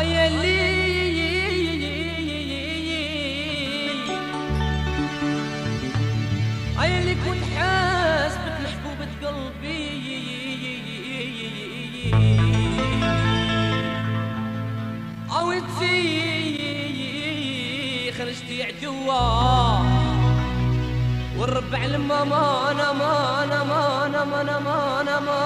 ويلي عيلي كنت حاسبك محبوبة قلبي. عودتي خرجتي عدوة والربع لما ما أنا ما أنا ما أنا ما أنا ما, أنا ما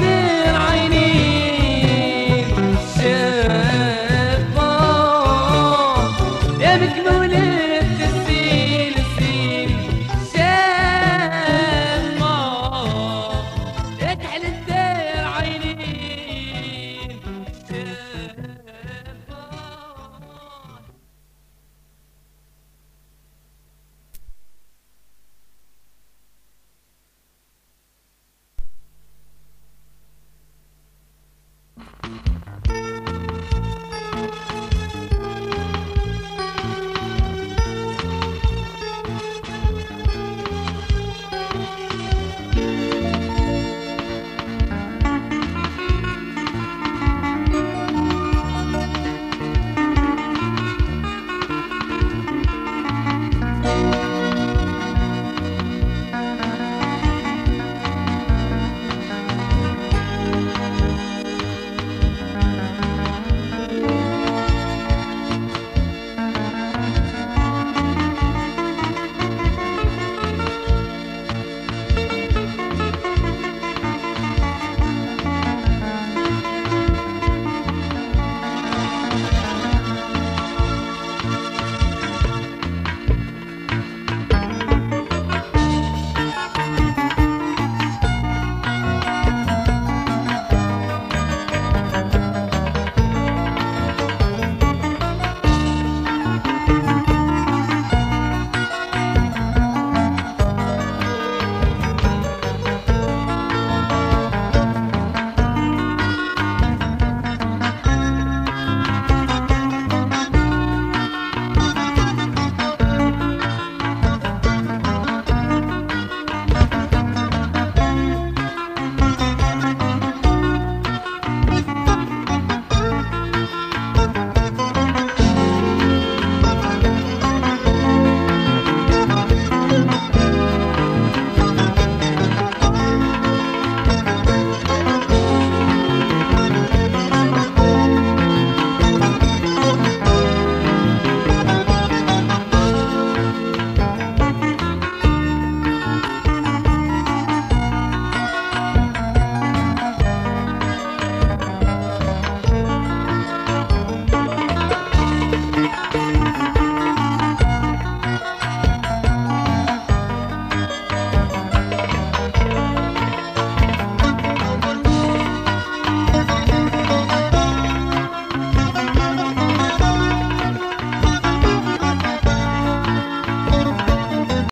been